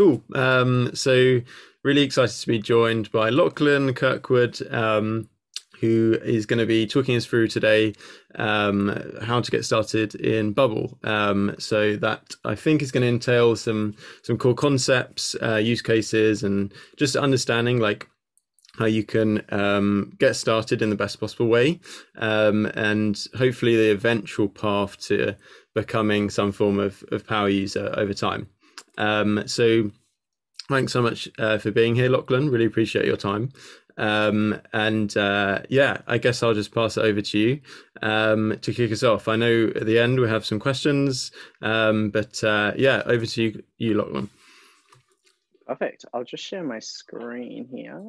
cool. Um, so really excited to be joined by Lachlan Kirkwood, um, who is going to be talking us through today um, how to get started in Bubble. Um, so that I think is going to entail some some core concepts, uh, use cases, and just understanding like how you can um, get started in the best possible way, um, and hopefully the eventual path to becoming some form of, of power user over time. Um, so thanks so much uh, for being here, Lachlan. Really appreciate your time. Um, and uh, yeah, I guess I'll just pass it over to you um, to kick us off. I know at the end we have some questions, um, but uh, yeah, over to you, you Lachlan. Perfect. I'll just share my screen here.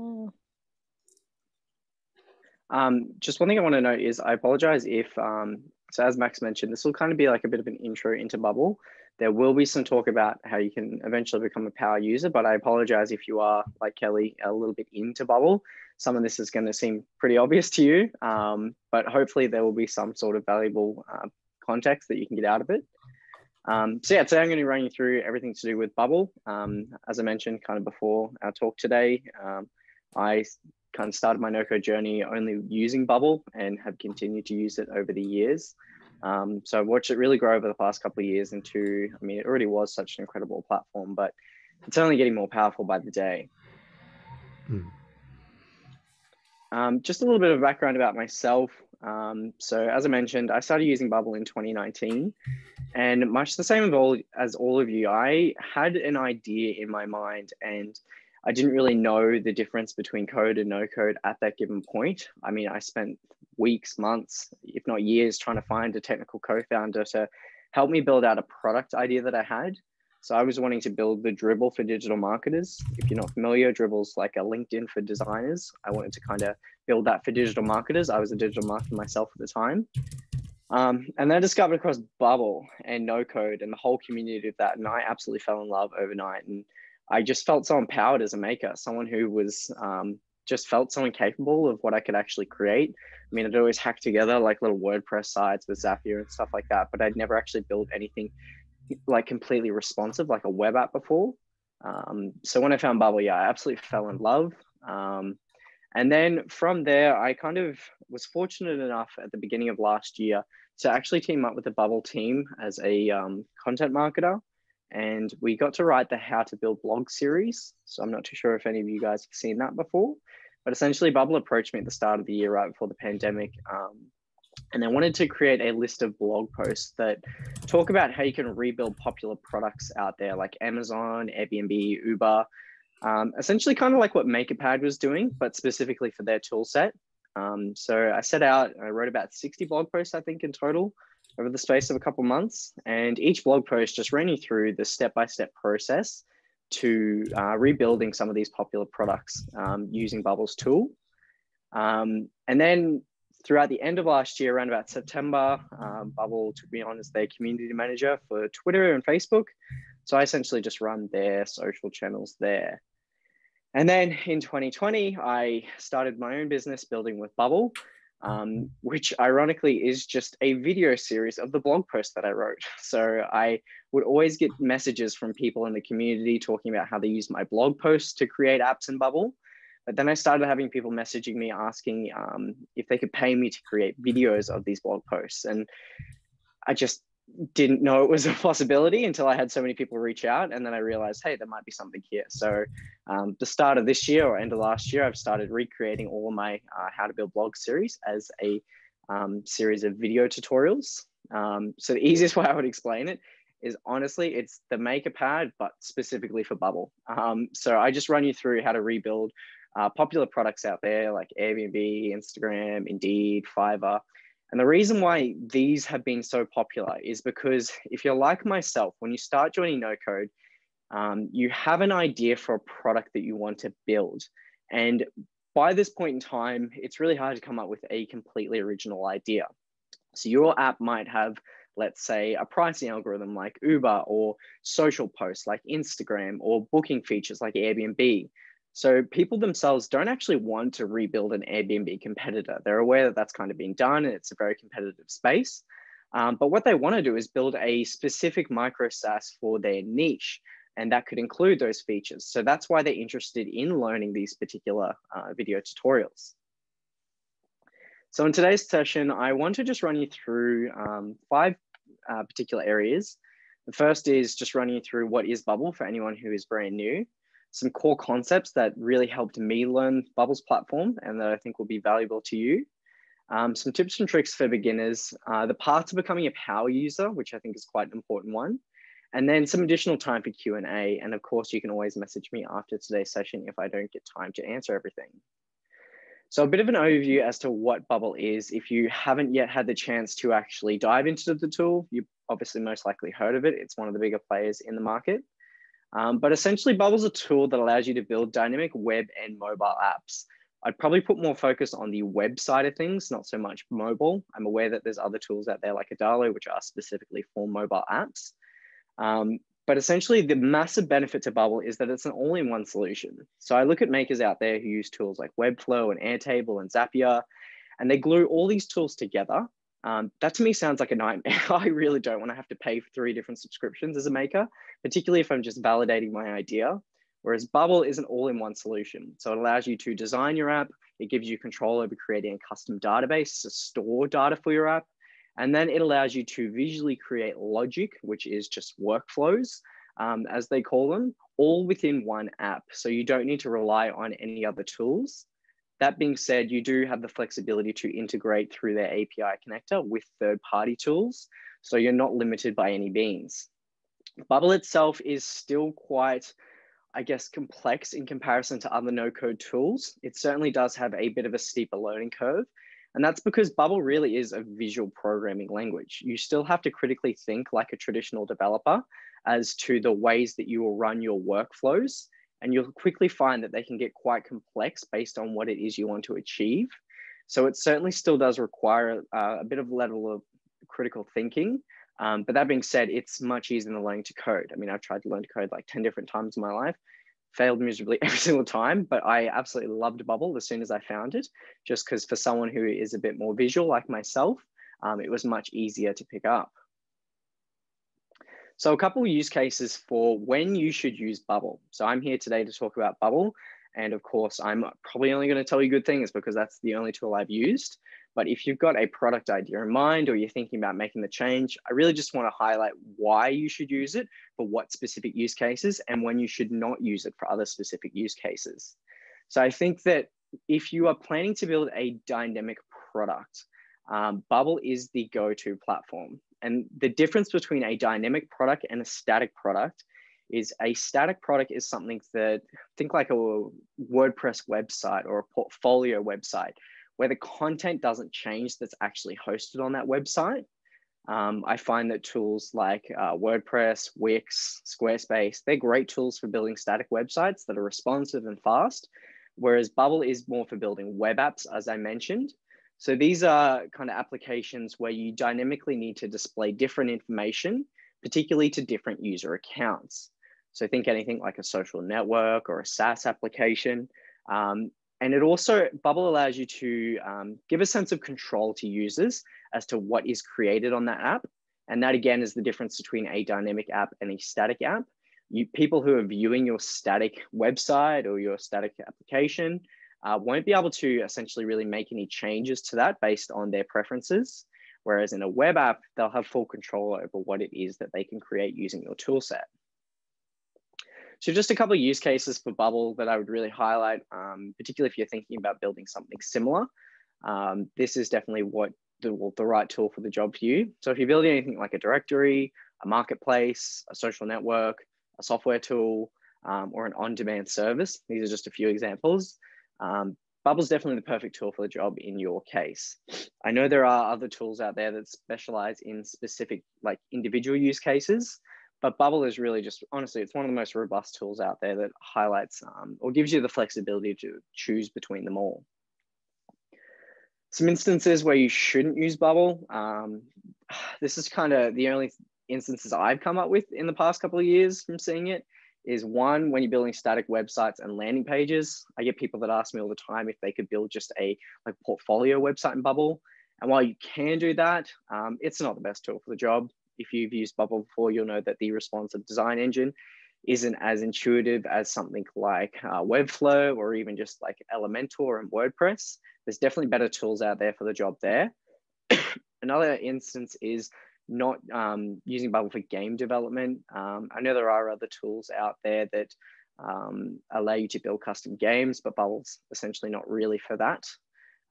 Um, just one thing I want to note is I apologize if, um, so as Max mentioned, this will kind of be like a bit of an intro into Bubble. There will be some talk about how you can eventually become a power user, but I apologize if you are, like Kelly, a little bit into Bubble. Some of this is going to seem pretty obvious to you, um, but hopefully there will be some sort of valuable uh, context that you can get out of it. Um, so yeah, today I'm going to run you through everything to do with Bubble. Um, as I mentioned kind of before our talk today, um, I kind of started my no-code journey only using Bubble and have continued to use it over the years. Um, so I've watched it really grow over the past couple of years into, I mean, it already was such an incredible platform, but it's only getting more powerful by the day. Hmm. Um, just a little bit of background about myself. Um, so as I mentioned, I started using Bubble in 2019 and much the same all, as all of you, I had an idea in my mind and I didn't really know the difference between code and no code at that given point. I mean, I spent weeks, months, if not years, trying to find a technical co founder to help me build out a product idea that I had. So I was wanting to build the Dribbble for digital marketers. If you're not familiar, Dribbble's like a LinkedIn for designers. I wanted to kind of build that for digital marketers. I was a digital marketer myself at the time. Um, and then I discovered across Bubble and No Code and the whole community of that. And I absolutely fell in love overnight. And I just felt so empowered as a maker, someone who was um, just felt so incapable of what I could actually create. I mean, I'd always hack together like little WordPress sites with Zapier and stuff like that, but I'd never actually built anything like completely responsive, like a web app before. Um, so when I found Bubble, yeah, I absolutely fell in love. Um, and then from there, I kind of was fortunate enough at the beginning of last year to actually team up with the Bubble team as a um, content marketer and we got to write the How to Build blog series. So I'm not too sure if any of you guys have seen that before, but essentially Bubble approached me at the start of the year, right before the pandemic. Um, and they wanted to create a list of blog posts that talk about how you can rebuild popular products out there like Amazon, Airbnb, Uber, um, essentially kind of like what MakerPad was doing, but specifically for their tool set. Um, so I set out, I wrote about 60 blog posts, I think, in total over the space of a couple months. And each blog post just ran you through the step by step process to uh, rebuilding some of these popular products um, using Bubble's tool. Um, and then throughout the end of last year, around about September, um, Bubble took me on as their community manager for Twitter and Facebook. So I essentially just run their social channels there. And then in 2020, I started my own business building with Bubble um, which ironically is just a video series of the blog post that I wrote. So I would always get messages from people in the community talking about how they use my blog posts to create apps in Bubble. But then I started having people messaging me asking um, if they could pay me to create videos of these blog posts. And I just didn't know it was a possibility until I had so many people reach out. And then I realized, hey, there might be something here. So, um, the start of this year or end of last year, I've started recreating all my uh, How to Build blog series as a um, series of video tutorials. Um, so, the easiest way I would explain it is honestly, it's the MakerPad, but specifically for Bubble. Um, so, I just run you through how to rebuild uh, popular products out there like Airbnb, Instagram, Indeed, Fiverr and the reason why these have been so popular is because if you're like myself, when you start joining no code, um, you have an idea for a product that you want to build. And by this point in time, it's really hard to come up with a completely original idea. So your app might have, let's say, a pricing algorithm like Uber or social posts like Instagram or booking features like Airbnb. So people themselves don't actually want to rebuild an Airbnb competitor. They're aware that that's kind of being done and it's a very competitive space. Um, but what they want to do is build a specific micro SaaS for their niche. And that could include those features. So that's why they're interested in learning these particular uh, video tutorials. So in today's session, I want to just run you through um, five uh, particular areas. The first is just running you through what is Bubble for anyone who is brand new, some core concepts that really helped me learn Bubble's platform and that I think will be valuable to you. Um, some tips and tricks for beginners, uh, the path to becoming a power user, which I think is quite an important one, and then some additional time for Q&A. And of course, you can always message me after today's session if I don't get time to answer everything. So a bit of an overview as to what Bubble is. If you haven't yet had the chance to actually dive into the tool, you obviously most likely heard of it. It's one of the bigger players in the market. Um, but essentially, Bubble's a tool that allows you to build dynamic web and mobile apps. I'd probably put more focus on the web side of things, not so much mobile. I'm aware that there's other tools out there like Adalo, which are specifically for mobile apps. Um, but essentially, the massive benefit to Bubble is that it's an all in one solution. So I look at makers out there who use tools like Webflow and Airtable and Zapier, and they glue all these tools together um, that to me sounds like a nightmare. I really don't want to have to pay for three different subscriptions as a maker, particularly if I'm just validating my idea. Whereas Bubble is an all in one solution. So it allows you to design your app, it gives you control over creating a custom database to store data for your app. And then it allows you to visually create logic, which is just workflows, um, as they call them, all within one app. So you don't need to rely on any other tools. That being said, you do have the flexibility to integrate through their API connector with third-party tools, so you're not limited by any beans. Bubble itself is still quite, I guess, complex in comparison to other no-code tools. It certainly does have a bit of a steeper learning curve, and that's because Bubble really is a visual programming language. You still have to critically think like a traditional developer as to the ways that you will run your workflows and you'll quickly find that they can get quite complex based on what it is you want to achieve. So it certainly still does require uh, a bit of a level of critical thinking. Um, but that being said, it's much easier than learning to code. I mean, I've tried to learn to code like 10 different times in my life, failed miserably every single time, but I absolutely loved Bubble as soon as I found it, just because for someone who is a bit more visual like myself, um, it was much easier to pick up. So a couple use cases for when you should use Bubble. So I'm here today to talk about Bubble. And of course, I'm probably only going to tell you good things because that's the only tool I've used. But if you've got a product idea in mind or you're thinking about making the change, I really just want to highlight why you should use it for what specific use cases and when you should not use it for other specific use cases. So I think that if you are planning to build a dynamic product, um, Bubble is the go-to platform. And the difference between a dynamic product and a static product is a static product is something that think like a WordPress website or a portfolio website where the content doesn't change that's actually hosted on that website. Um, I find that tools like uh, WordPress, Wix, Squarespace, they're great tools for building static websites that are responsive and fast, whereas Bubble is more for building web apps, as I mentioned. So these are kind of applications where you dynamically need to display different information, particularly to different user accounts. So think anything like a social network or a SaaS application. Um, and it also, Bubble allows you to um, give a sense of control to users as to what is created on that app. And that again is the difference between a dynamic app and a static app. You, people who are viewing your static website or your static application uh, won't be able to essentially really make any changes to that based on their preferences. Whereas in a web app, they'll have full control over what it is that they can create using your toolset. So just a couple of use cases for Bubble that I would really highlight, um, particularly if you're thinking about building something similar. Um, this is definitely what the, well, the right tool for the job for you. So if you're building anything like a directory, a marketplace, a social network, a software tool, um, or an on-demand service, these are just a few examples. Um, Bubble's definitely the perfect tool for the job in your case. I know there are other tools out there that specialize in specific like individual use cases, but Bubble is really just honestly, it's one of the most robust tools out there that highlights um, or gives you the flexibility to choose between them all. Some instances where you shouldn't use Bubble. Um, this is kind of the only instances I've come up with in the past couple of years from seeing it is one when you're building static websites and landing pages i get people that ask me all the time if they could build just a like portfolio website in bubble and while you can do that um, it's not the best tool for the job if you've used bubble before you'll know that the responsive design engine isn't as intuitive as something like uh, Webflow or even just like Elementor and WordPress. There's definitely better tools out there for the job there. Another instance is not um, using Bubble for game development. Um, I know there are other tools out there that um, allow you to build custom games, but Bubble's essentially not really for that.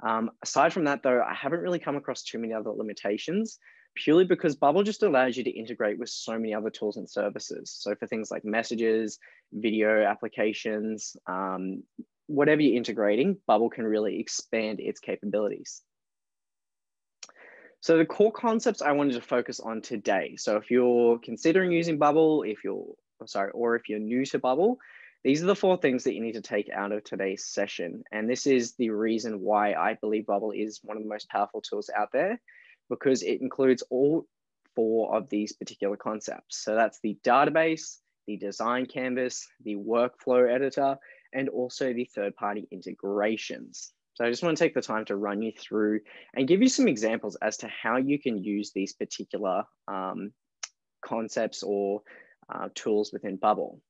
Um, aside from that, though, I haven't really come across too many other limitations purely because Bubble just allows you to integrate with so many other tools and services. So for things like messages, video applications, um, whatever you're integrating, Bubble can really expand its capabilities. So the core concepts I wanted to focus on today. So if you're considering using Bubble, if you're sorry, or if you're new to Bubble, these are the four things that you need to take out of today's session. And this is the reason why I believe Bubble is one of the most powerful tools out there, because it includes all four of these particular concepts. So that's the database, the design canvas, the workflow editor, and also the third-party integrations. So I just want to take the time to run you through and give you some examples as to how you can use these particular um, concepts or uh, tools within Bubble.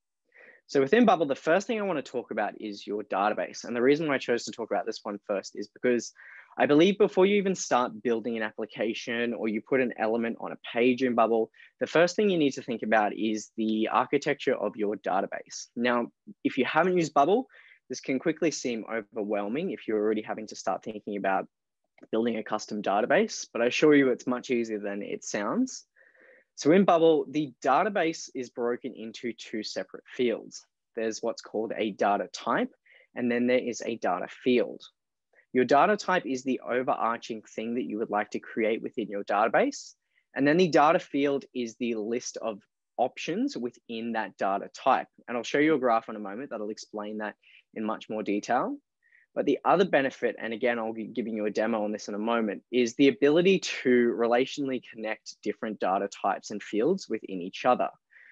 So within Bubble, the first thing I want to talk about is your database. And the reason why I chose to talk about this one first is because I believe before you even start building an application or you put an element on a page in Bubble, the first thing you need to think about is the architecture of your database. Now, if you haven't used Bubble, this can quickly seem overwhelming if you're already having to start thinking about building a custom database, but I assure you it's much easier than it sounds. So in Bubble, the database is broken into two separate fields. There's what's called a data type, and then there is a data field. Your data type is the overarching thing that you would like to create within your database. And then the data field is the list of options within that data type. And I'll show you a graph in a moment that'll explain that in much more detail. But the other benefit, and again, I'll be giving you a demo on this in a moment, is the ability to relationally connect different data types and fields within each other.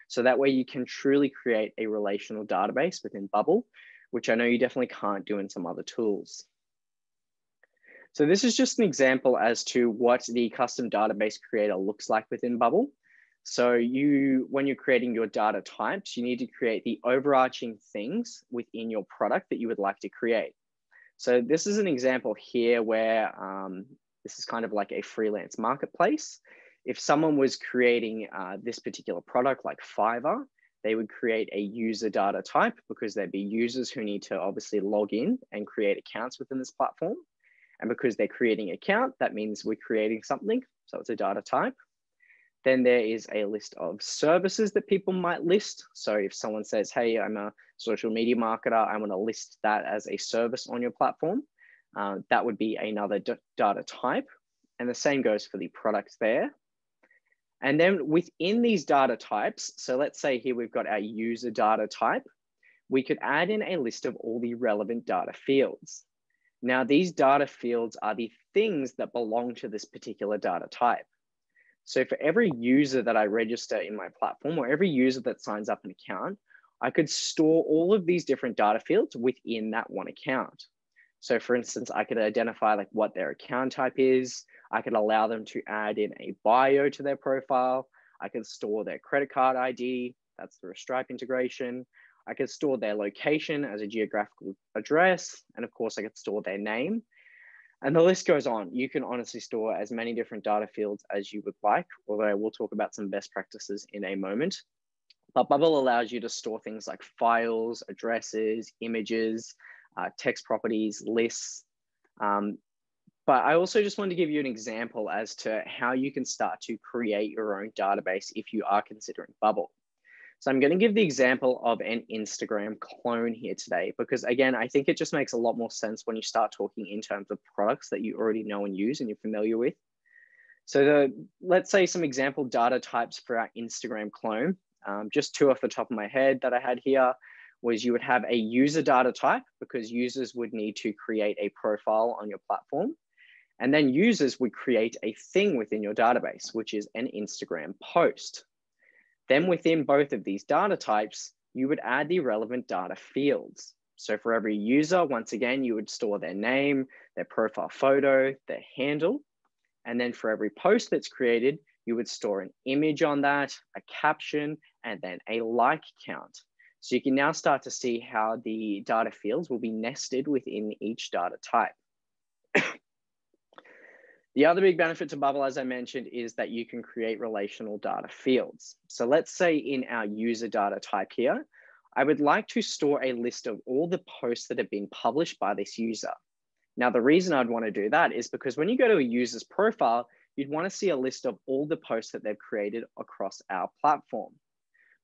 So that way you can truly create a relational database within Bubble, which I know you definitely can't do in some other tools. So this is just an example as to what the custom database creator looks like within Bubble. So you, when you're creating your data types, you need to create the overarching things within your product that you would like to create. So this is an example here where um, this is kind of like a freelance marketplace. If someone was creating uh, this particular product like Fiverr, they would create a user data type because there'd be users who need to obviously log in and create accounts within this platform. And because they're creating account, that means we're creating something. So it's a data type. Then there is a list of services that people might list. So if someone says, hey, I'm a social media marketer, I want to list that as a service on your platform, uh, that would be another data type. And the same goes for the products there. And then within these data types, so let's say here we've got our user data type, we could add in a list of all the relevant data fields. Now, these data fields are the things that belong to this particular data type. So for every user that I register in my platform or every user that signs up an account, I could store all of these different data fields within that one account. So for instance, I could identify like what their account type is. I could allow them to add in a bio to their profile. I could store their credit card ID. That's through a Stripe integration. I could store their location as a geographical address. And of course I could store their name. And the list goes on. You can honestly store as many different data fields as you would like, although we'll talk about some best practices in a moment. But Bubble allows you to store things like files, addresses, images, uh, text properties, lists. Um, but I also just wanted to give you an example as to how you can start to create your own database if you are considering Bubble. So I'm going to give the example of an Instagram clone here today, because again, I think it just makes a lot more sense when you start talking in terms of products that you already know and use and you're familiar with. So the, let's say some example data types for our Instagram clone, um, just two off the top of my head that I had here was you would have a user data type because users would need to create a profile on your platform. And then users would create a thing within your database, which is an Instagram post. Then within both of these data types, you would add the relevant data fields. So for every user, once again, you would store their name, their profile photo, their handle. And then for every post that's created, you would store an image on that, a caption, and then a like count. So you can now start to see how the data fields will be nested within each data type. The other big benefit to Bubble, as I mentioned, is that you can create relational data fields. So let's say in our user data type here, I would like to store a list of all the posts that have been published by this user. Now, the reason I'd want to do that is because when you go to a user's profile, you'd want to see a list of all the posts that they've created across our platform.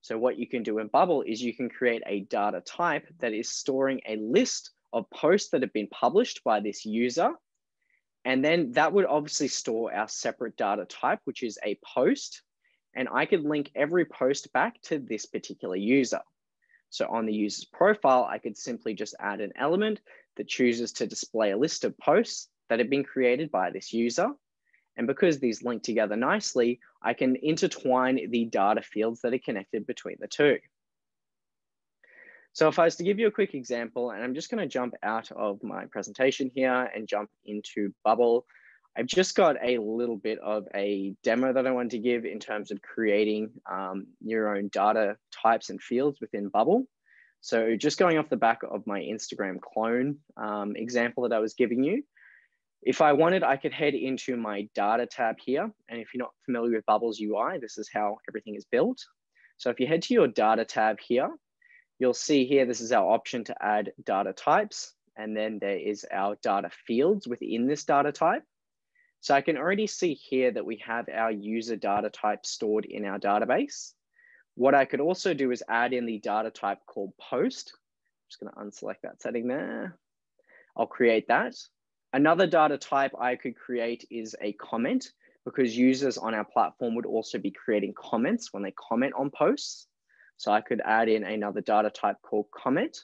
So what you can do in Bubble is you can create a data type that is storing a list of posts that have been published by this user. And then that would obviously store our separate data type, which is a post. And I could link every post back to this particular user. So on the user's profile, I could simply just add an element that chooses to display a list of posts that have been created by this user. And because these link together nicely, I can intertwine the data fields that are connected between the two. So if I was to give you a quick example, and I'm just gonna jump out of my presentation here and jump into Bubble. I've just got a little bit of a demo that I wanted to give in terms of creating um, your own data types and fields within Bubble. So just going off the back of my Instagram clone um, example that I was giving you, if I wanted, I could head into my data tab here. And if you're not familiar with Bubbles UI, this is how everything is built. So if you head to your data tab here, you'll see here, this is our option to add data types. And then there is our data fields within this data type. So I can already see here that we have our user data type stored in our database. What I could also do is add in the data type called post. I'm just gonna unselect that setting there. I'll create that. Another data type I could create is a comment because users on our platform would also be creating comments when they comment on posts. So I could add in another data type called comment.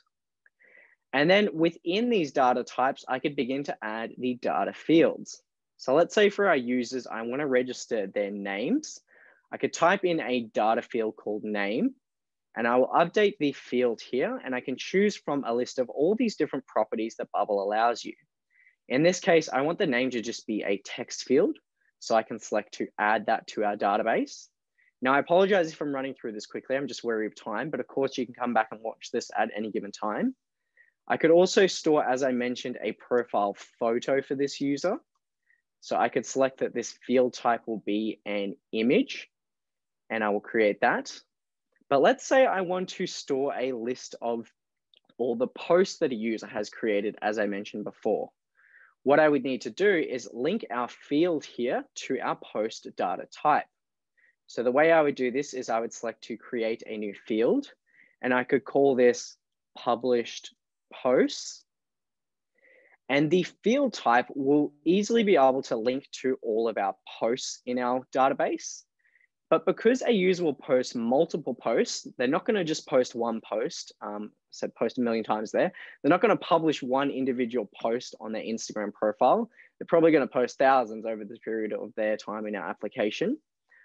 And then within these data types, I could begin to add the data fields. So let's say for our users, I want to register their names. I could type in a data field called name, and I will update the field here, and I can choose from a list of all these different properties that Bubble allows you. In this case, I want the name to just be a text field. So I can select to add that to our database. Now, I apologize if I'm running through this quickly. I'm just wary of time, but of course you can come back and watch this at any given time. I could also store, as I mentioned, a profile photo for this user. So I could select that this field type will be an image and I will create that. But let's say I want to store a list of all the posts that a user has created, as I mentioned before. What I would need to do is link our field here to our post data type. So the way I would do this is I would select to create a new field and I could call this published posts. And the field type will easily be able to link to all of our posts in our database. But because a user will post multiple posts, they're not going to just post one post. Um, said post a million times there. They're not going to publish one individual post on their Instagram profile. They're probably going to post thousands over the period of their time in our application.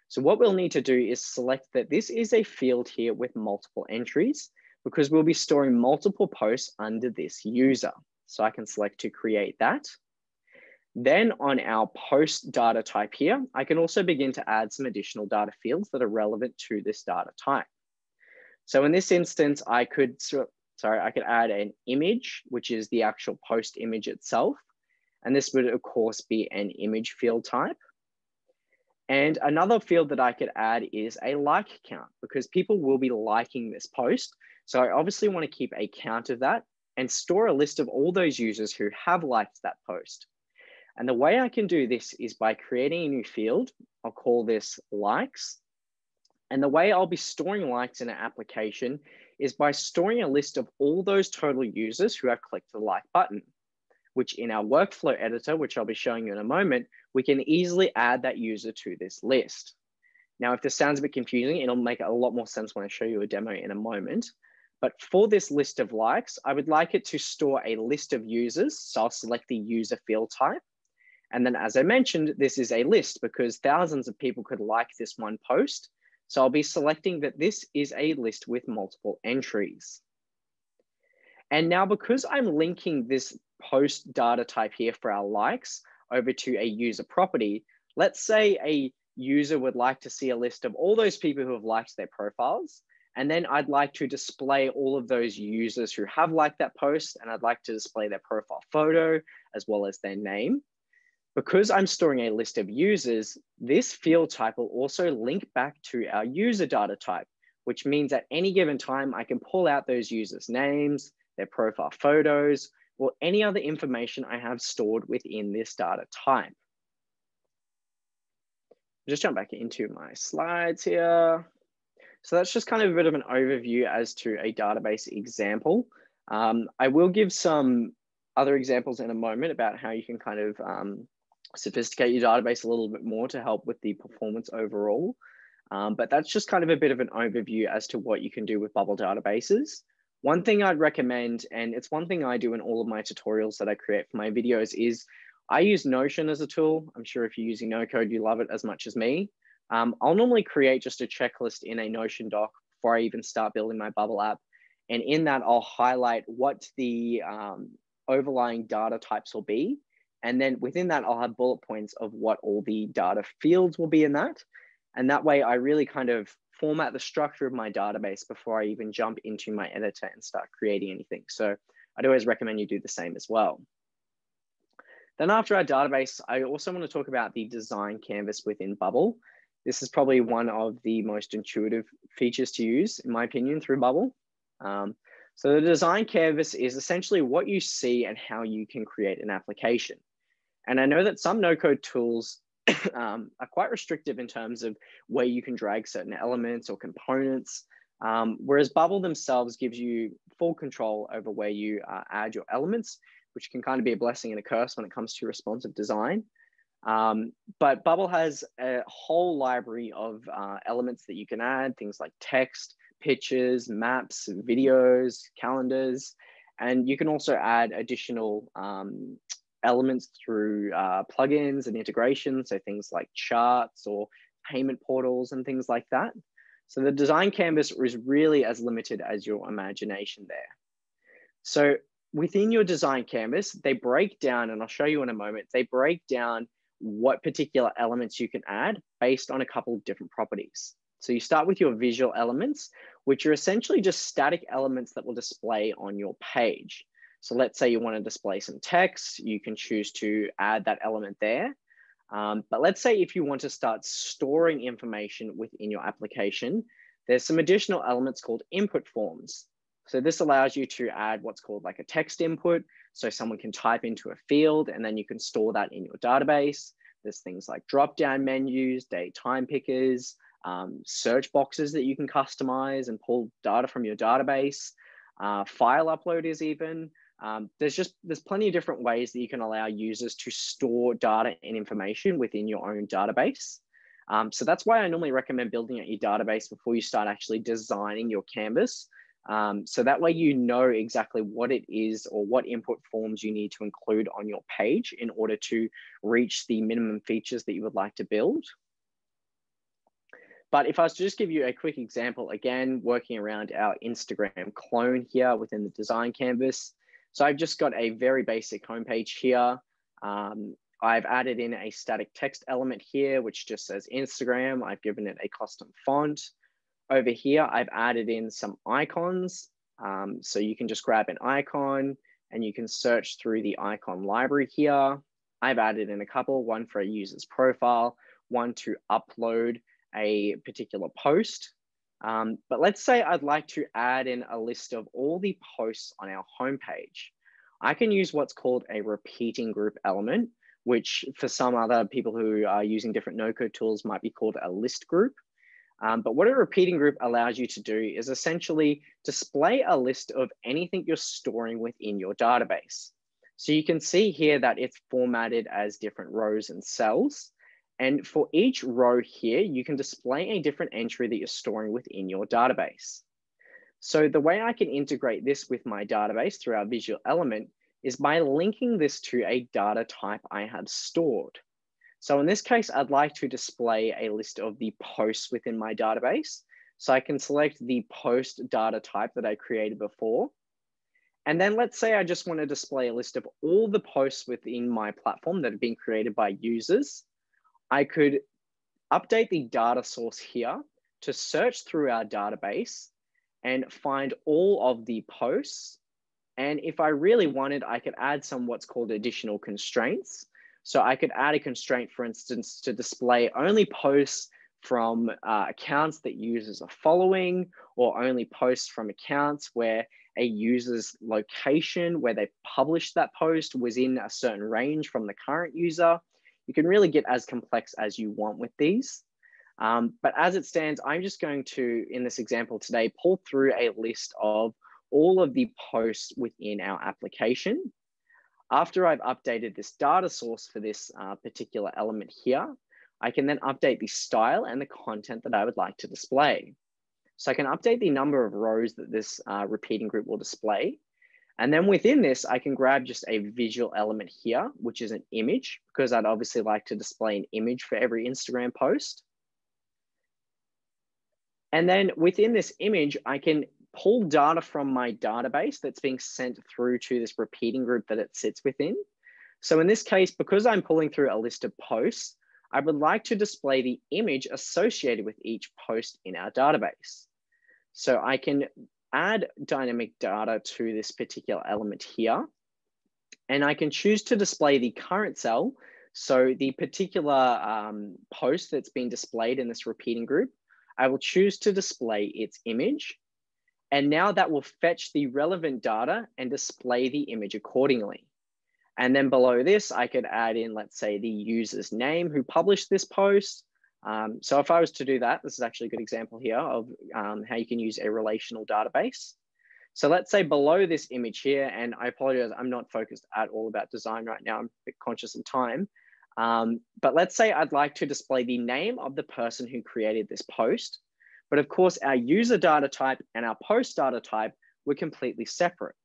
So what we'll need to do is select that this is a field here with multiple entries because we'll be storing multiple posts under this user. So I can select to create that. Then on our post data type here, I can also begin to add some additional data fields that are relevant to this data type. So in this instance, I could, sorry, I could add an image, which is the actual post image itself. And this would of course be an image field type. And another field that I could add is a like count because people will be liking this post. So I obviously want to keep a count of that and store a list of all those users who have liked that post. And the way I can do this is by creating a new field. I'll call this likes. And the way I'll be storing likes in an application is by storing a list of all those total users who have clicked the like button, which in our workflow editor, which I'll be showing you in a moment, we can easily add that user to this list. Now, if this sounds a bit confusing, it'll make a lot more sense when I show you a demo in a moment. But for this list of likes, I would like it to store a list of users. So I'll select the user field type. And then as I mentioned, this is a list because thousands of people could like this one post. So I'll be selecting that this is a list with multiple entries. And now because I'm linking this post data type here for our likes over to a user property, let's say a user would like to see a list of all those people who have liked their profiles. And then I'd like to display all of those users who have liked that post, and I'd like to display their profile photo as well as their name. Because I'm storing a list of users, this field type will also link back to our user data type, which means at any given time, I can pull out those users' names, their profile photos, or any other information I have stored within this data type. Just jump back into my slides here. So that's just kind of a bit of an overview as to a database example. Um, I will give some other examples in a moment about how you can kind of um, sophisticate your database a little bit more to help with the performance overall. Um, but that's just kind of a bit of an overview as to what you can do with bubble databases. One thing I'd recommend, and it's one thing I do in all of my tutorials that I create for my videos is I use Notion as a tool. I'm sure if you're using no code, you love it as much as me. Um, I'll normally create just a checklist in a Notion doc before I even start building my bubble app. And in that, I'll highlight what the um, overlying data types will be and then within that, I'll have bullet points of what all the data fields will be in that. And that way I really kind of format the structure of my database before I even jump into my editor and start creating anything. So I'd always recommend you do the same as well. Then after our database, I also want to talk about the design canvas within Bubble. This is probably one of the most intuitive features to use, in my opinion, through Bubble. Um, so the design canvas is essentially what you see and how you can create an application. And I know that some no code tools um, are quite restrictive in terms of where you can drag certain elements or components, um, whereas Bubble themselves gives you full control over where you uh, add your elements, which can kind of be a blessing and a curse when it comes to responsive design. Um, but Bubble has a whole library of uh, elements that you can add, things like text, pictures, maps, videos, calendars, and you can also add additional um, elements through uh, plugins and integrations, so things like charts or payment portals and things like that. So the design canvas is really as limited as your imagination there. So within your design canvas, they break down, and I'll show you in a moment, they break down what particular elements you can add based on a couple of different properties. So you start with your visual elements, which are essentially just static elements that will display on your page. So let's say you want to display some text, you can choose to add that element there. Um, but let's say if you want to start storing information within your application, there's some additional elements called input forms. So this allows you to add what's called like a text input. So someone can type into a field and then you can store that in your database. There's things like drop-down menus, date time pickers, um, search boxes that you can customize and pull data from your database, uh, file uploaders even. Um, there's just there's plenty of different ways that you can allow users to store data and information within your own database. Um, so that's why I normally recommend building out your database before you start actually designing your canvas. Um, so that way you know exactly what it is or what input forms you need to include on your page in order to reach the minimum features that you would like to build. But if I was to just give you a quick example, again, working around our Instagram clone here within the design canvas, so I've just got a very basic homepage here. Um, I've added in a static text element here, which just says Instagram. I've given it a custom font. Over here, I've added in some icons. Um, so you can just grab an icon and you can search through the icon library here. I've added in a couple, one for a user's profile, one to upload a particular post. Um, but let's say I'd like to add in a list of all the posts on our homepage. I can use what's called a repeating group element, which for some other people who are using different no-code tools might be called a list group. Um, but what a repeating group allows you to do is essentially display a list of anything you're storing within your database. So you can see here that it's formatted as different rows and cells. And for each row here, you can display a different entry that you're storing within your database. So the way I can integrate this with my database through our visual element is by linking this to a data type I have stored. So in this case, I'd like to display a list of the posts within my database. So I can select the post data type that I created before. And then let's say I just want to display a list of all the posts within my platform that have been created by users. I could update the data source here to search through our database and find all of the posts. And if I really wanted, I could add some what's called additional constraints. So I could add a constraint, for instance, to display only posts from uh, accounts that users are following or only posts from accounts where a user's location where they published that post was in a certain range from the current user. You can really get as complex as you want with these. Um, but as it stands, I'm just going to, in this example today, pull through a list of all of the posts within our application. After I've updated this data source for this uh, particular element here, I can then update the style and the content that I would like to display. So I can update the number of rows that this uh, repeating group will display. And then within this, I can grab just a visual element here, which is an image, because I'd obviously like to display an image for every Instagram post. And then within this image, I can pull data from my database that's being sent through to this repeating group that it sits within. So in this case, because I'm pulling through a list of posts, I would like to display the image associated with each post in our database. So I can add dynamic data to this particular element here, and I can choose to display the current cell. So the particular um, post that's been displayed in this repeating group, I will choose to display its image. And now that will fetch the relevant data and display the image accordingly. And then below this, I could add in, let's say, the user's name who published this post. Um, so if I was to do that, this is actually a good example here of um, how you can use a relational database. So let's say below this image here, and I apologize, I'm not focused at all about design right now. I'm a bit conscious of time. Um, but let's say I'd like to display the name of the person who created this post. But of course, our user data type and our post data type were completely separate.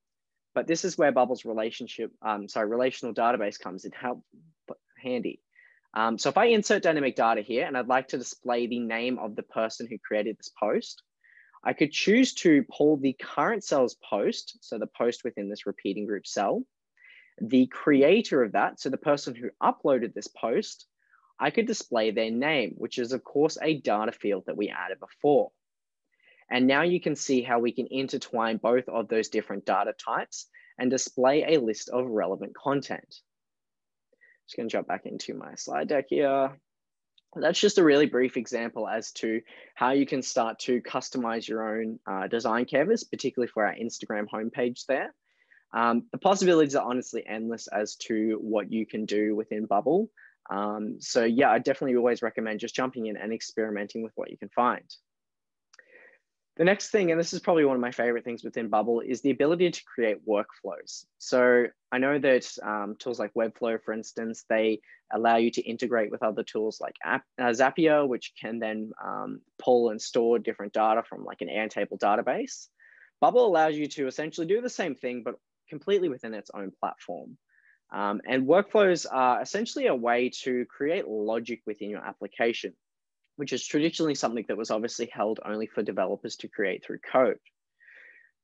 But this is where Bubble's relationship, um, sorry, relational database comes in help handy. Um, so if I insert dynamic data here and I'd like to display the name of the person who created this post, I could choose to pull the current cell's post, so the post within this repeating group cell, the creator of that, so the person who uploaded this post, I could display their name, which is of course a data field that we added before. And now you can see how we can intertwine both of those different data types and display a list of relevant content. Just gonna jump back into my slide deck here. That's just a really brief example as to how you can start to customize your own uh, design canvas, particularly for our Instagram homepage there. Um, the possibilities are honestly endless as to what you can do within Bubble. Um, so yeah, I definitely always recommend just jumping in and experimenting with what you can find. The next thing, and this is probably one of my favorite things within Bubble, is the ability to create workflows. So I know that um, tools like Webflow, for instance, they allow you to integrate with other tools like App, uh, Zapier, which can then um, pull and store different data from like an Airtable database. Bubble allows you to essentially do the same thing, but completely within its own platform. Um, and workflows are essentially a way to create logic within your application which is traditionally something that was obviously held only for developers to create through code.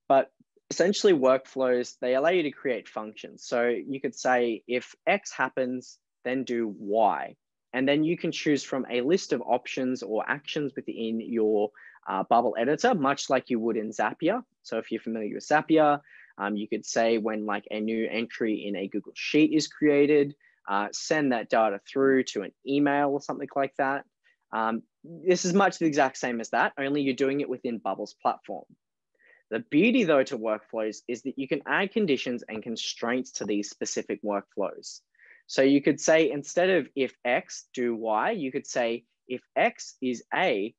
But essentially workflows, they allow you to create functions. So you could say if X happens, then do Y. And then you can choose from a list of options or actions within your uh, bubble editor, much like you would in Zapier. So if you're familiar with Zapier, um, you could say when like a new entry in a Google Sheet is created, uh, send that data through to an email or something like that. Um, this is much the exact same as that, only you're doing it within Bubble's platform. The beauty though to workflows is that you can add conditions and constraints to these specific workflows. So you could say instead of if X, do Y, you could say if X is A,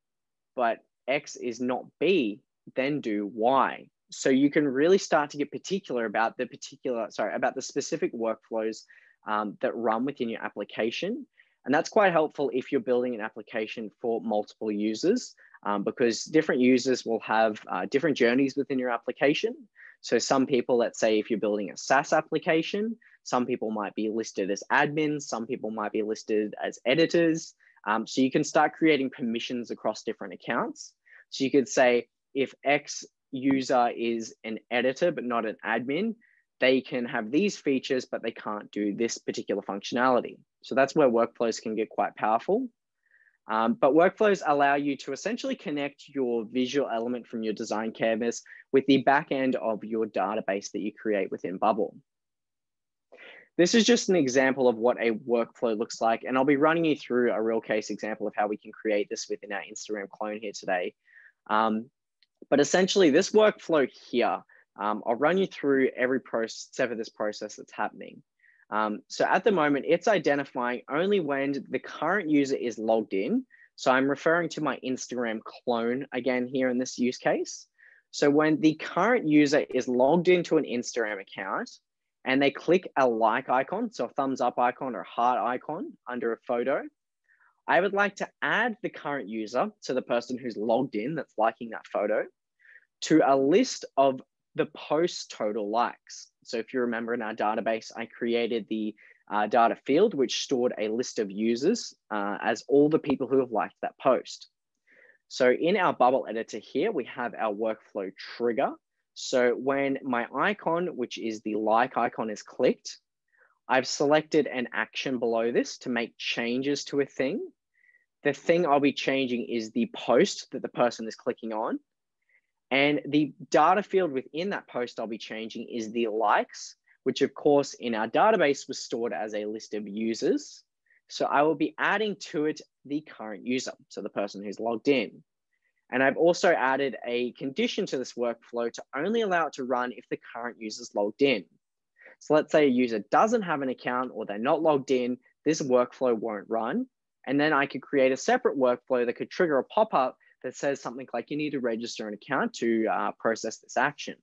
but X is not B, then do Y. So you can really start to get particular about the particular, sorry, about the specific workflows um, that run within your application and that's quite helpful if you're building an application for multiple users um, because different users will have uh, different journeys within your application. So some people, let's say if you're building a SaaS application, some people might be listed as admins, some people might be listed as editors. Um, so you can start creating permissions across different accounts. So you could say if X user is an editor but not an admin, they can have these features, but they can't do this particular functionality. So that's where workflows can get quite powerful. Um, but workflows allow you to essentially connect your visual element from your design canvas with the back end of your database that you create within Bubble. This is just an example of what a workflow looks like. And I'll be running you through a real case example of how we can create this within our Instagram clone here today. Um, but essentially this workflow here, um, I'll run you through every step of this process that's happening. Um, so at the moment, it's identifying only when the current user is logged in. So I'm referring to my Instagram clone again here in this use case. So when the current user is logged into an Instagram account and they click a like icon, so a thumbs up icon or heart icon under a photo, I would like to add the current user, so the person who's logged in that's liking that photo, to a list of the post total likes. So if you remember in our database, I created the uh, data field, which stored a list of users uh, as all the people who have liked that post. So in our bubble editor here, we have our workflow trigger. So when my icon, which is the like icon is clicked, I've selected an action below this to make changes to a thing. The thing I'll be changing is the post that the person is clicking on. And the data field within that post I'll be changing is the likes, which of course in our database was stored as a list of users. So I will be adding to it the current user, so the person who's logged in. And I've also added a condition to this workflow to only allow it to run if the current user is logged in. So let's say a user doesn't have an account or they're not logged in, this workflow won't run. And then I could create a separate workflow that could trigger a pop-up that says something like you need to register an account to uh, process this action.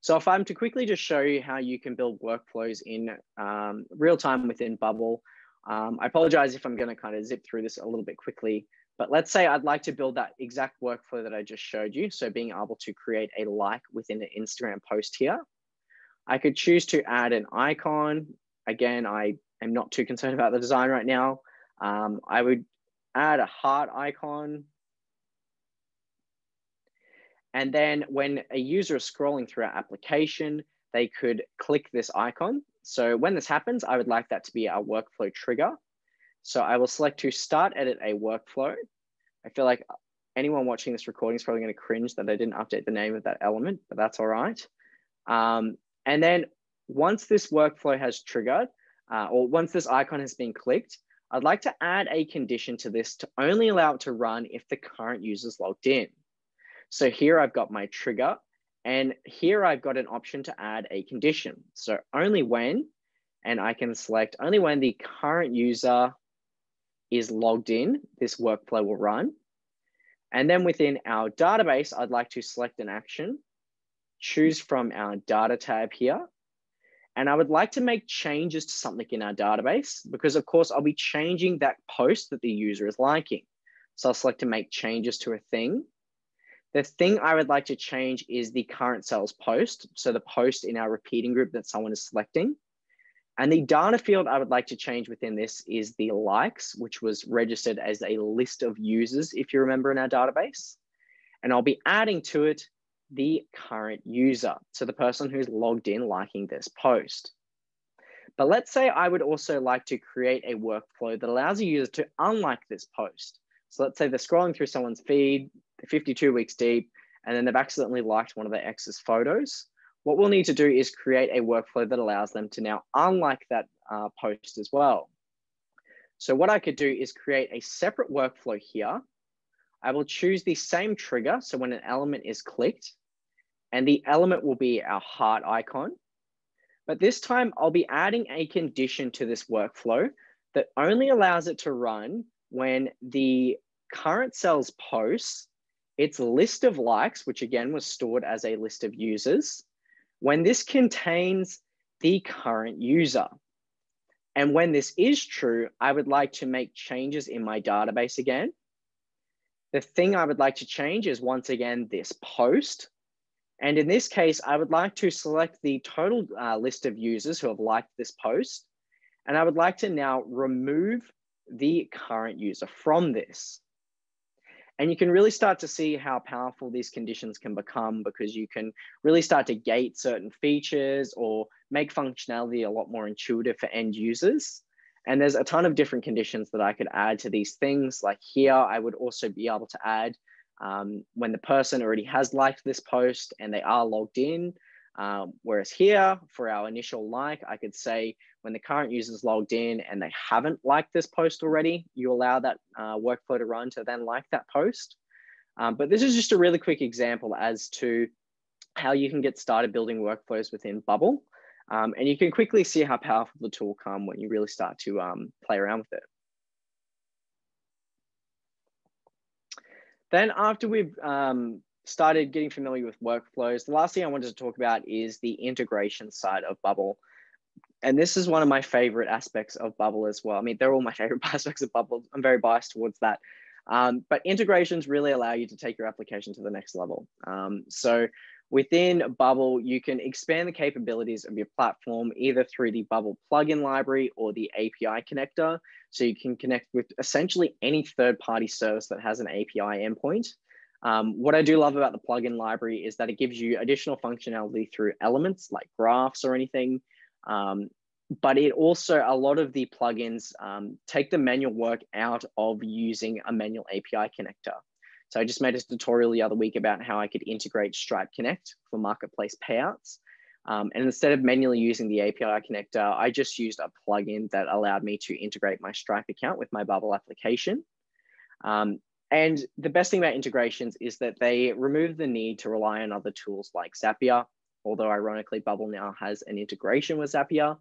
So if I'm to quickly just show you how you can build workflows in um, real time within Bubble, um, I apologize if I'm gonna kind of zip through this a little bit quickly, but let's say I'd like to build that exact workflow that I just showed you. So being able to create a like within an Instagram post here. I could choose to add an icon. Again, I am not too concerned about the design right now. Um, I would add a heart icon. And then when a user is scrolling through our application, they could click this icon. So when this happens, I would like that to be our workflow trigger. So I will select to start edit a workflow. I feel like anyone watching this recording is probably going to cringe that I didn't update the name of that element, but that's all right. Um, and then once this workflow has triggered, uh, or once this icon has been clicked, I'd like to add a condition to this to only allow it to run if the current user is logged in. So here I've got my trigger and here I've got an option to add a condition. So only when, and I can select only when the current user is logged in, this workflow will run. And then within our database, I'd like to select an action, choose from our data tab here, and I would like to make changes to something in our database because of course I'll be changing that post that the user is liking. So I'll select to make changes to a thing. The thing I would like to change is the current cell's post. So the post in our repeating group that someone is selecting. And the data field I would like to change within this is the likes, which was registered as a list of users, if you remember in our database. And I'll be adding to it the current user, so the person who's logged in liking this post. But let's say I would also like to create a workflow that allows a user to unlike this post. So let's say they're scrolling through someone's feed, they're 52 weeks deep, and then they've accidentally liked one of their ex's photos. What we'll need to do is create a workflow that allows them to now unlike that uh, post as well. So what I could do is create a separate workflow here. I will choose the same trigger. So when an element is clicked, and the element will be our heart icon. But this time I'll be adding a condition to this workflow that only allows it to run when the current cell's posts its list of likes, which again was stored as a list of users, when this contains the current user. And when this is true, I would like to make changes in my database again. The thing I would like to change is once again this post and in this case, I would like to select the total uh, list of users who have liked this post. And I would like to now remove the current user from this. And you can really start to see how powerful these conditions can become because you can really start to gate certain features or make functionality a lot more intuitive for end users. And there's a ton of different conditions that I could add to these things. Like here, I would also be able to add um, when the person already has liked this post and they are logged in. Um, whereas here, for our initial like, I could say when the current user is logged in and they haven't liked this post already, you allow that uh, workflow to run to then like that post. Um, but this is just a really quick example as to how you can get started building workflows within Bubble. Um, and you can quickly see how powerful the tool can when you really start to um, play around with it. Then after we've um, started getting familiar with workflows, the last thing I wanted to talk about is the integration side of Bubble. And this is one of my favorite aspects of Bubble as well. I mean, they're all my favorite aspects of Bubble. I'm very biased towards that. Um, but integrations really allow you to take your application to the next level. Um, so Within Bubble, you can expand the capabilities of your platform either through the Bubble plugin library or the API connector. So you can connect with essentially any third-party service that has an API endpoint. Um, what I do love about the plugin library is that it gives you additional functionality through elements like graphs or anything. Um, but it also, a lot of the plugins um, take the manual work out of using a manual API connector. So I just made a tutorial the other week about how I could integrate Stripe Connect for marketplace payouts. Um, and instead of manually using the API connector, I just used a plugin that allowed me to integrate my Stripe account with my Bubble application. Um, and the best thing about integrations is that they remove the need to rely on other tools like Zapier, although ironically, Bubble now has an integration with Zapier.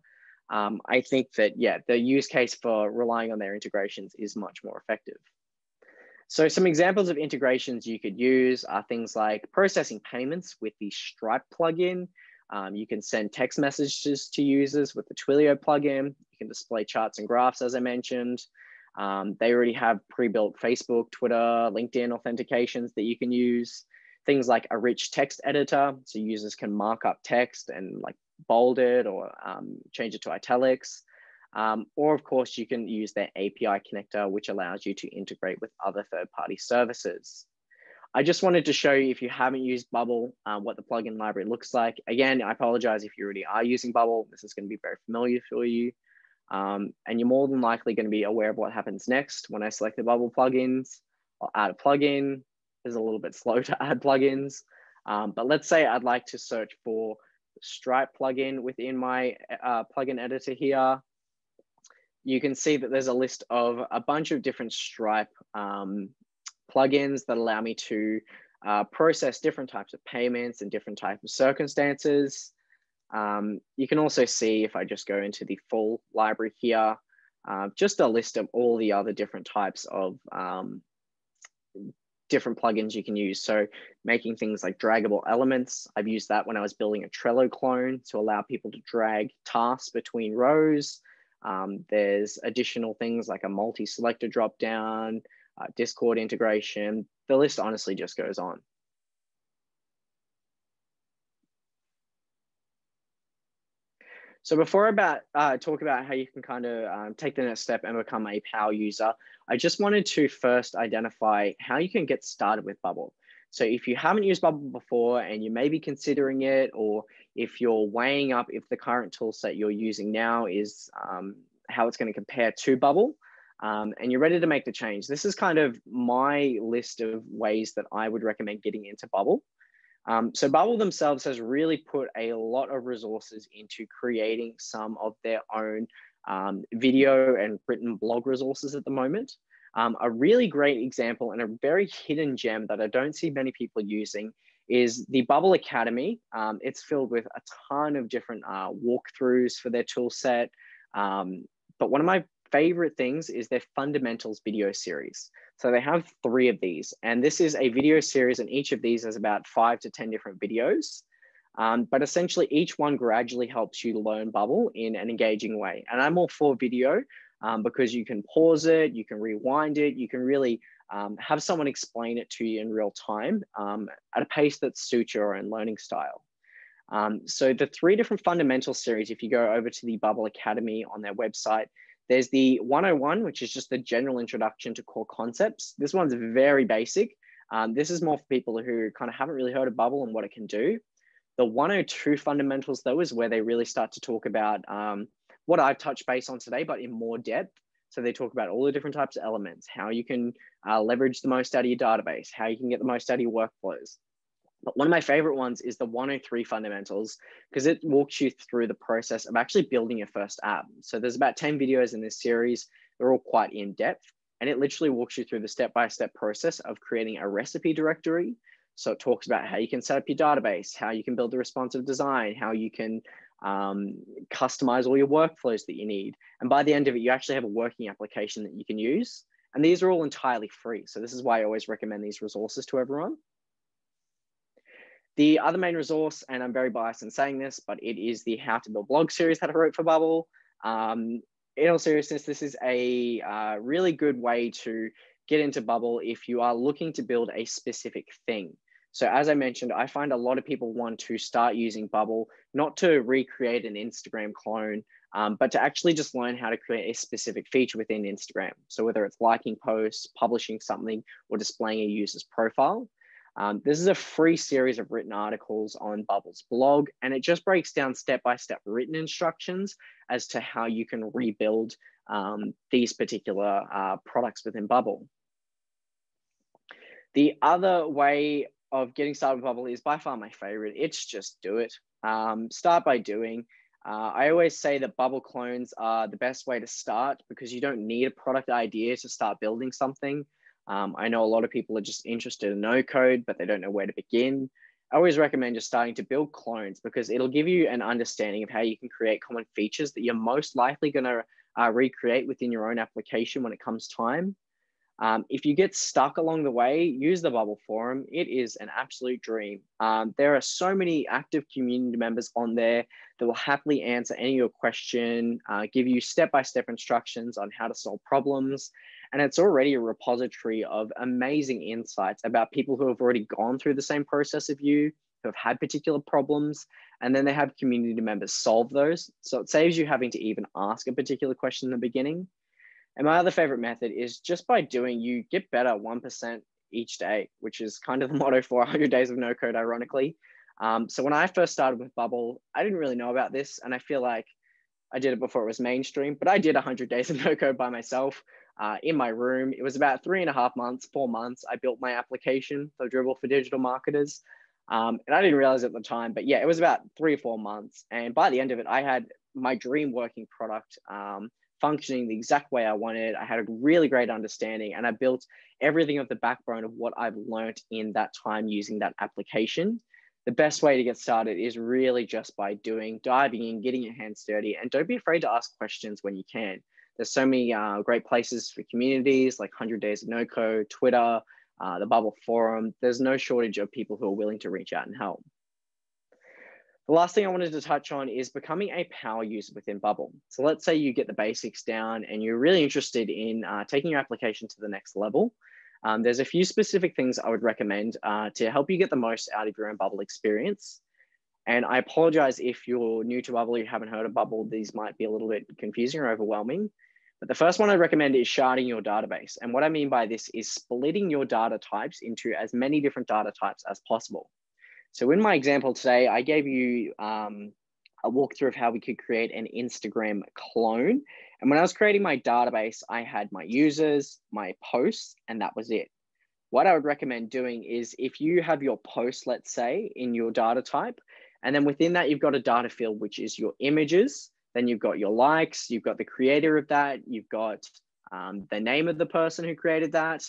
Um, I think that, yeah, the use case for relying on their integrations is much more effective. So some examples of integrations you could use are things like processing payments with the Stripe plugin. Um, you can send text messages to users with the Twilio plugin. You can display charts and graphs, as I mentioned. Um, they already have pre-built Facebook, Twitter, LinkedIn authentications that you can use. Things like a rich text editor, so users can mark up text and like bold it or um, change it to italics. Um, or of course, you can use their API connector, which allows you to integrate with other third-party services. I just wanted to show you, if you haven't used Bubble, uh, what the plugin library looks like. Again, I apologize if you already are using Bubble. This is going to be very familiar for you. Um, and you're more than likely going to be aware of what happens next when I select the Bubble plugins. I'll add a plugin. It's a little bit slow to add plugins. Um, but let's say I'd like to search for Stripe plugin within my uh, plugin editor here you can see that there's a list of a bunch of different Stripe um, plugins that allow me to uh, process different types of payments and different types of circumstances. Um, you can also see if I just go into the full library here, uh, just a list of all the other different types of um, different plugins you can use. So making things like draggable elements. I've used that when I was building a Trello clone to allow people to drag tasks between rows. Um, there's additional things like a multi-selector dropdown, uh, Discord integration. The list honestly just goes on. So before about uh, talk about how you can kind of um, take the next step and become a power user, I just wanted to first identify how you can get started with Bubble. So if you haven't used Bubble before and you may be considering it, or if you're weighing up if the current tool set you're using now is um, how it's going to compare to Bubble, um, and you're ready to make the change, this is kind of my list of ways that I would recommend getting into Bubble. Um, so Bubble themselves has really put a lot of resources into creating some of their own um, video and written blog resources at the moment. Um, a really great example and a very hidden gem that I don't see many people using is the Bubble Academy. Um, it's filled with a ton of different uh, walkthroughs for their tool set. Um, but one of my favorite things is their fundamentals video series. So they have three of these, and this is a video series, and each of these has about five to 10 different videos. Um, but essentially, each one gradually helps you learn Bubble in an engaging way. And I'm all for video um, because you can pause it, you can rewind it, you can really um, have someone explain it to you in real time um, at a pace that suits your own learning style. Um, so the three different fundamental series, if you go over to the Bubble Academy on their website, there's the 101, which is just the general introduction to core concepts. This one's very basic. Um, this is more for people who kind of haven't really heard of Bubble and what it can do. The 102 fundamentals, though, is where they really start to talk about um, what I've touched base on today, but in more depth. So they talk about all the different types of elements, how you can uh, leverage the most out of your database, how you can get the most out of your workflows. But one of my favorite ones is the 103 fundamentals because it walks you through the process of actually building your first app. So there's about 10 videos in this series. They're all quite in depth and it literally walks you through the step-by-step process of creating a recipe directory. So it talks about how you can set up your database, how you can build the responsive design, how you can um, customize all your workflows that you need. And by the end of it, you actually have a working application that you can use. And these are all entirely free. So this is why I always recommend these resources to everyone. The other main resource, and I'm very biased in saying this, but it is the How to Build Blog series that I wrote for Bubble. Um, in all seriousness, this is a uh, really good way to get into Bubble if you are looking to build a specific thing. So as I mentioned, I find a lot of people want to start using Bubble, not to recreate an Instagram clone, um, but to actually just learn how to create a specific feature within Instagram. So whether it's liking posts, publishing something, or displaying a user's profile. Um, this is a free series of written articles on Bubble's blog, and it just breaks down step-by-step written instructions as to how you can rebuild um, these particular uh, products within Bubble. The other way of getting started with Bubble is by far my favorite. It's just do it. Um, start by doing. Uh, I always say that Bubble clones are the best way to start because you don't need a product idea to start building something. Um, I know a lot of people are just interested in no code, but they don't know where to begin. I always recommend just starting to build clones because it'll give you an understanding of how you can create common features that you're most likely going to uh, recreate within your own application when it comes time. Um, if you get stuck along the way, use the Bubble Forum. It is an absolute dream. Um, there are so many active community members on there that will happily answer any of your question, uh, give you step-by-step instructions on how to solve problems. And it's already a repository of amazing insights about people who have already gone through the same process of you, who have had particular problems, and then they have community members solve those. So it saves you having to even ask a particular question in the beginning. And my other favorite method is just by doing, you get better 1% each day, which is kind of the motto for 100 days of no code, ironically. Um, so when I first started with Bubble, I didn't really know about this. And I feel like I did it before it was mainstream, but I did 100 days of no code by myself uh, in my room. It was about three and a half months, four months. I built my application for Dribbble for digital marketers. Um, and I didn't realize at the time, but yeah, it was about three or four months. And by the end of it, I had my dream working product. Um, functioning the exact way I wanted. I had a really great understanding and I built everything of the backbone of what I've learned in that time using that application. The best way to get started is really just by doing, diving in, getting your hands dirty, and don't be afraid to ask questions when you can. There's so many uh, great places for communities like 100 Days of No Code, Twitter, uh, the Bubble Forum. There's no shortage of people who are willing to reach out and help. The last thing I wanted to touch on is becoming a power user within Bubble. So let's say you get the basics down and you're really interested in uh, taking your application to the next level. Um, there's a few specific things I would recommend uh, to help you get the most out of your own Bubble experience. And I apologize if you're new to Bubble, you haven't heard of Bubble, these might be a little bit confusing or overwhelming. But the first one I recommend is sharding your database. And what I mean by this is splitting your data types into as many different data types as possible. So in my example today, I gave you um, a walkthrough of how we could create an Instagram clone. And when I was creating my database, I had my users, my posts, and that was it. What I would recommend doing is if you have your post, let's say, in your data type, and then within that, you've got a data field, which is your images. Then you've got your likes, you've got the creator of that, you've got um, the name of the person who created that.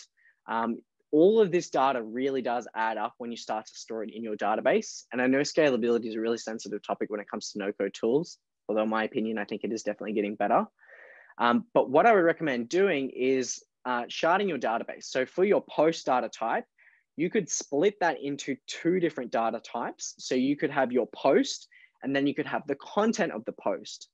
Um, all of this data really does add up when you start to store it in your database. And I know scalability is a really sensitive topic when it comes to no-code tools, although in my opinion, I think it is definitely getting better. Um, but what I would recommend doing is uh, sharding your database. So for your post data type, you could split that into two different data types. So you could have your post, and then you could have the content of the post.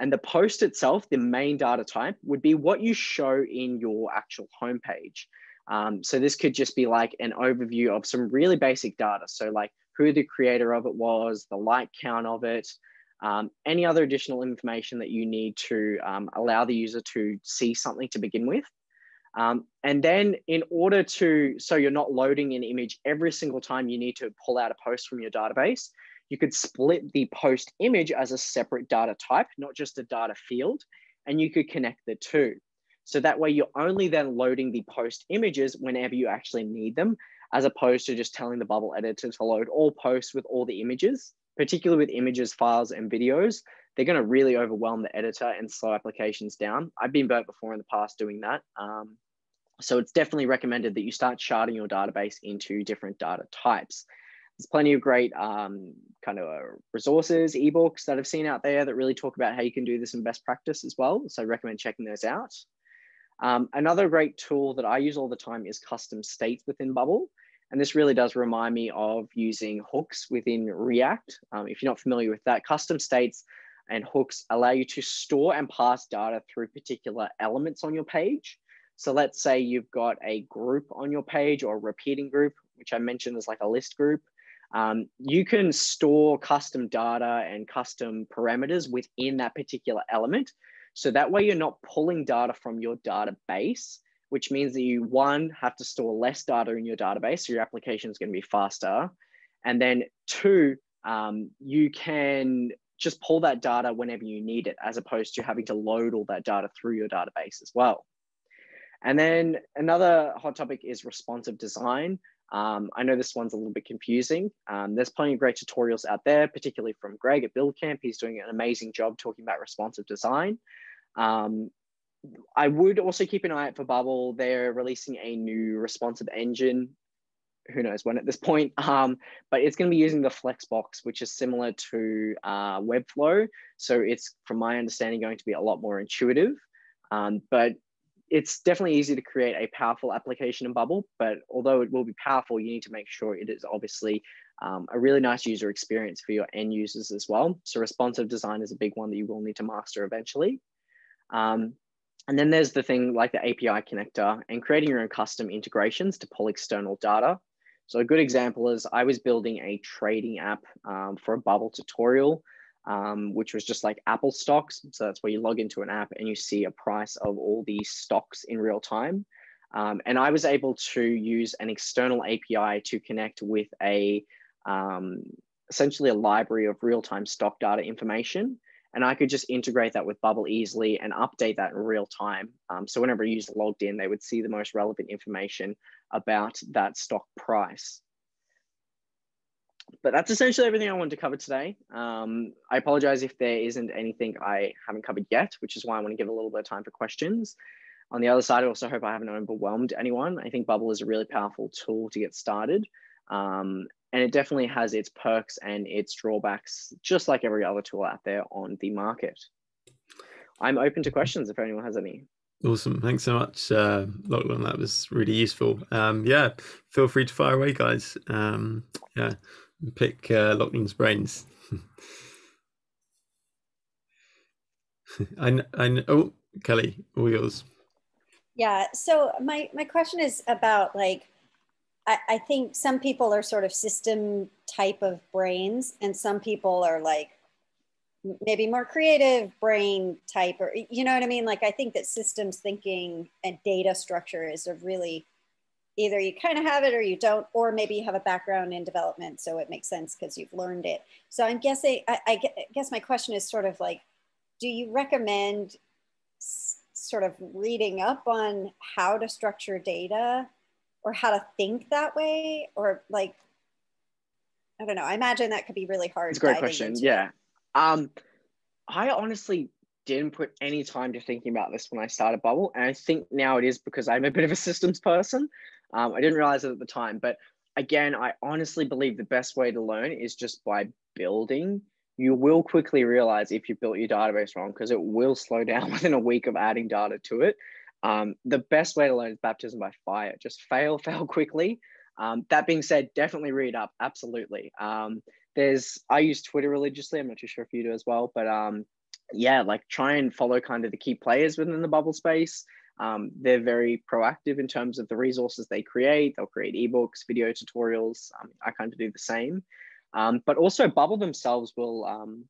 And the post itself, the main data type, would be what you show in your actual homepage. Um, so this could just be like an overview of some really basic data. So like who the creator of it was, the like count of it, um, any other additional information that you need to um, allow the user to see something to begin with. Um, and then in order to, so you're not loading an image every single time you need to pull out a post from your database, you could split the post image as a separate data type, not just a data field, and you could connect the two. So that way you're only then loading the post images whenever you actually need them, as opposed to just telling the bubble editor to load all posts with all the images, particularly with images, files, and videos. They're going to really overwhelm the editor and slow applications down. I've been burnt before in the past doing that. Um, so it's definitely recommended that you start sharding your database into different data types. There's plenty of great um, kind of resources, ebooks that I've seen out there that really talk about how you can do this in best practice as well. So I recommend checking those out. Um, another great tool that I use all the time is custom states within Bubble. And this really does remind me of using hooks within React. Um, if you're not familiar with that, custom states and hooks allow you to store and pass data through particular elements on your page. So let's say you've got a group on your page or a repeating group, which I mentioned as like a list group. Um, you can store custom data and custom parameters within that particular element. So that way you're not pulling data from your database, which means that you, one, have to store less data in your database, so your application is going to be faster. And then two, um, you can just pull that data whenever you need it, as opposed to having to load all that data through your database as well. And then another hot topic is responsive design. Um, I know this one's a little bit confusing. Um, there's plenty of great tutorials out there, particularly from Greg at BuildCamp. He's doing an amazing job talking about responsive design. Um, I would also keep an eye out for Bubble. They're releasing a new responsive engine. Who knows when at this point, um, but it's going to be using the Flexbox, which is similar to uh, Webflow. So it's, from my understanding, going to be a lot more intuitive. Um, but it's definitely easy to create a powerful application in Bubble, but although it will be powerful, you need to make sure it is obviously um, a really nice user experience for your end users as well. So responsive design is a big one that you will need to master eventually. Um, and then there's the thing like the API connector and creating your own custom integrations to pull external data. So a good example is I was building a trading app um, for a Bubble tutorial um, which was just like Apple stocks. So that's where you log into an app and you see a price of all these stocks in real time. Um, and I was able to use an external API to connect with a um, essentially a library of real-time stock data information. And I could just integrate that with Bubble easily and update that in real time. Um, so whenever a user logged in, they would see the most relevant information about that stock price but that's essentially everything I wanted to cover today. Um, I apologize if there isn't anything I haven't covered yet, which is why I want to give a little bit of time for questions. On the other side, I also hope I haven't overwhelmed anyone. I think Bubble is a really powerful tool to get started. Um, and it definitely has its perks and its drawbacks, just like every other tool out there on the market. I'm open to questions if anyone has any. Awesome. Thanks so much, uh, Lachlan. That was really useful. Um, yeah, feel free to fire away, guys. Um, yeah, pick uh, Lachlan's brains. I, I, oh, Kelly, all yours. Yeah. So my my question is about like, I, I think some people are sort of system type of brains, and some people are like maybe more creative brain type, or you know what I mean. Like I think that systems thinking and data structure is a really either you kind of have it or you don't, or maybe you have a background in development, so it makes sense because you've learned it. So I'm guessing, I, I guess my question is sort of like, do you recommend sort of reading up on how to structure data or how to think that way? Or like, I don't know, I imagine that could be really hard. It's a great question. Yeah. Um, I honestly didn't put any time to thinking about this when I started Bubble. And I think now it is because I'm a bit of a systems person. Um, I didn't realize it at the time, but again, I honestly believe the best way to learn is just by building. You will quickly realize if you built your database wrong because it will slow down within a week of adding data to it. Um, the best way to learn is baptism by fire. Just fail, fail quickly. Um, that being said, definitely read up. Absolutely. Um, there's I use Twitter religiously. I'm not too sure if you do as well, but um, yeah, like try and follow kind of the key players within the bubble space. Um, they're very proactive in terms of the resources they create. They'll create ebooks, video tutorials. Um, I kind of do the same. Um, but also Bubble themselves will um,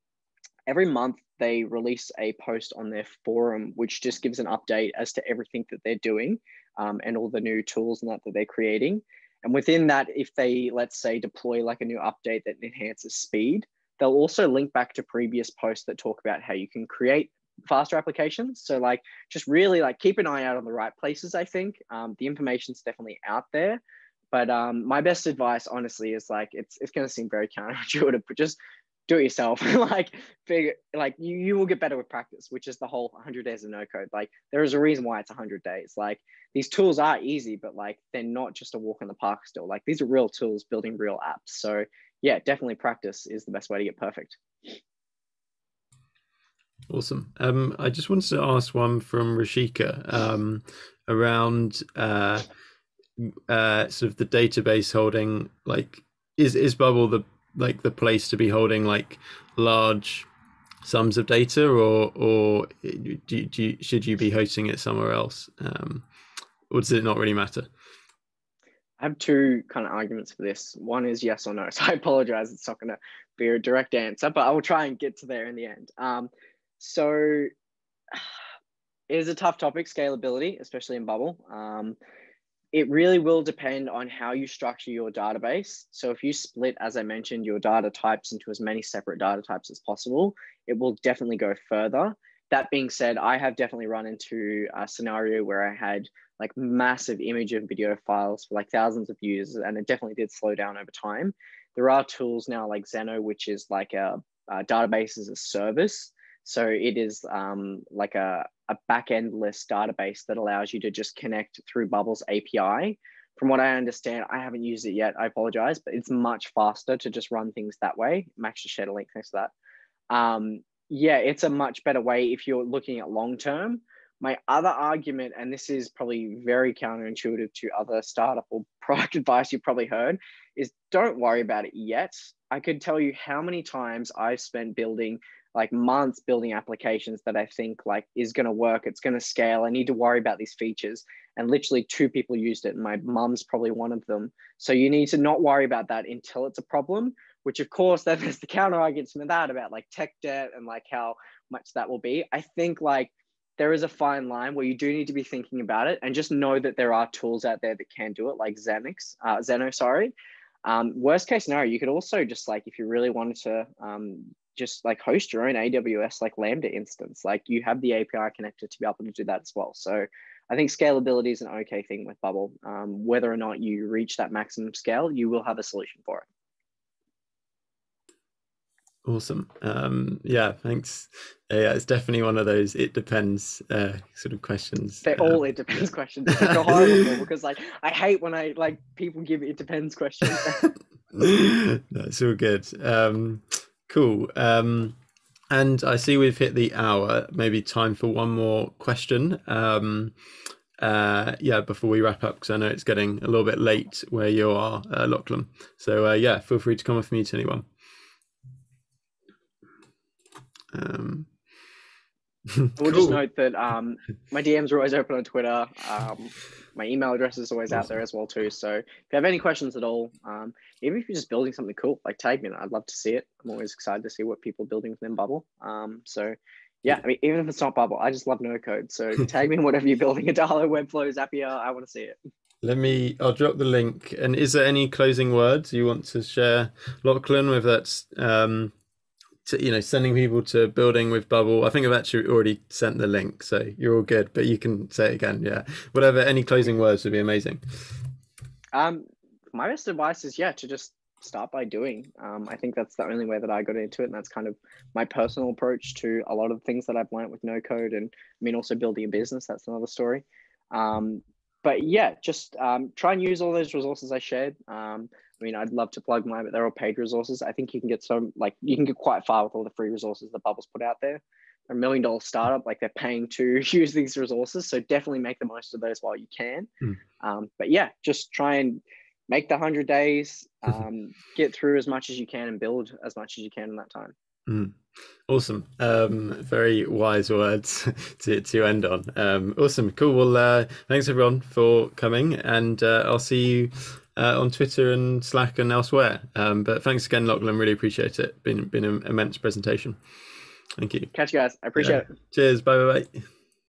every month they release a post on their forum, which just gives an update as to everything that they're doing um, and all the new tools and that that they're creating. And within that, if they, let's say, deploy like a new update that enhances speed, they'll also link back to previous posts that talk about how you can create faster applications. So like, just really like keep an eye out on the right places, I think. Um, the information's definitely out there. But um, my best advice, honestly, is like, it's, it's going to seem very counterintuitive, but just do it yourself. like figure like you, you will get better with practice, which is the whole 100 days of no code. Like there is a reason why it's 100 days. Like these tools are easy, but like they're not just a walk in the park still. Like these are real tools building real apps. So yeah, definitely practice is the best way to get perfect. Awesome. Um, I just wanted to ask one from Rashika um, around uh, uh, sort of the database holding. Like, is is Bubble the like the place to be holding like large sums of data, or or do, do you, should you be hosting it somewhere else, um, or does it not really matter? I have two kind of arguments for this. One is yes or no. So I apologize. It's not going to be a direct answer, but I will try and get to there in the end. Um, so it is a tough topic, scalability, especially in Bubble. Um, it really will depend on how you structure your database. So if you split, as I mentioned, your data types into as many separate data types as possible, it will definitely go further. That being said, I have definitely run into a scenario where I had like massive image and video files for like thousands of users, and it definitely did slow down over time. There are tools now like Xano, which is like a, a database as a service. So it is um, like a, a back-endless database that allows you to just connect through Bubble's API. From what I understand, I haven't used it yet. I apologize, but it's much faster to just run things that way. I'm actually shared a link next to that. Um, yeah, it's a much better way if you're looking at long term. My other argument, and this is probably very counterintuitive to other startup or product advice you've probably heard, is don't worry about it yet. I could tell you how many times I've spent building like months building applications that I think like is going to work. It's going to scale. I need to worry about these features. And literally two people used it. And my mum's probably one of them. So you need to not worry about that until it's a problem, which of course then there's the counter arguments from that about like tech debt and like how much that will be. I think like there is a fine line where you do need to be thinking about it and just know that there are tools out there that can do it like Zenix, uh, Xano, sorry. Um, worst case scenario, you could also just like, if you really wanted to um, just like host your own AWS like Lambda instance. Like you have the API connector to be able to do that as well. So I think scalability is an okay thing with Bubble. Um, whether or not you reach that maximum scale, you will have a solution for it. Awesome. Um, yeah, thanks. Uh, yeah, it's definitely one of those it depends uh, sort of questions. They're all it depends questions. It's horrible because like I hate when I like people give it depends questions. That's all good. Um, Cool. Um, and I see we've hit the hour. Maybe time for one more question. Um, uh, yeah, before we wrap up, because I know it's getting a little bit late where you are, uh, Lachlan. So uh, yeah, feel free to come off mute, anyone. Um, I will just note that um, my DMs are always open on Twitter. Um, my email address is always awesome. out there as well too. So if you have any questions at all, um, even if you're just building something cool, like tag me. I'd love to see it. I'm always excited to see what people are building within Bubble. Um, so yeah, I mean, even if it's not Bubble, I just love no code. So tag me in whatever you're building, Adalo, Webflow, Zapier. I want to see it. Let me. I'll drop the link. And is there any closing words you want to share, Lachlan? Whether that's um, to, you know, sending people to building with Bubble. I think I've actually already sent the link, so you're all good. But you can say it again. Yeah, whatever. Any closing words would be amazing. Um, my best advice is yeah to just start by doing. Um, I think that's the only way that I got into it, and that's kind of my personal approach to a lot of things that I've learned with no code, and I mean also building a business. That's another story. Um, but yeah, just um, try and use all those resources I shared. I mean, I'd love to plug mine, but they're all paid resources. I think you can get so like you can get quite far with all the free resources that Bubbles put out there. a million dollar startup, like they're paying to use these resources, so definitely make the most of those while you can. Mm. Um, but yeah, just try and make the 100 days, um, get through as much as you can and build as much as you can in that time. Mm. Awesome. Um, very wise words to, to end on. Um, awesome. Cool. Well, uh, thanks everyone for coming, and uh, I'll see you uh, on Twitter and Slack and elsewhere. Um, but thanks again, Lachlan. Really appreciate it. Been been an immense presentation. Thank you. Catch you guys. I appreciate Yeah. it. Cheers. Bye bye. bye.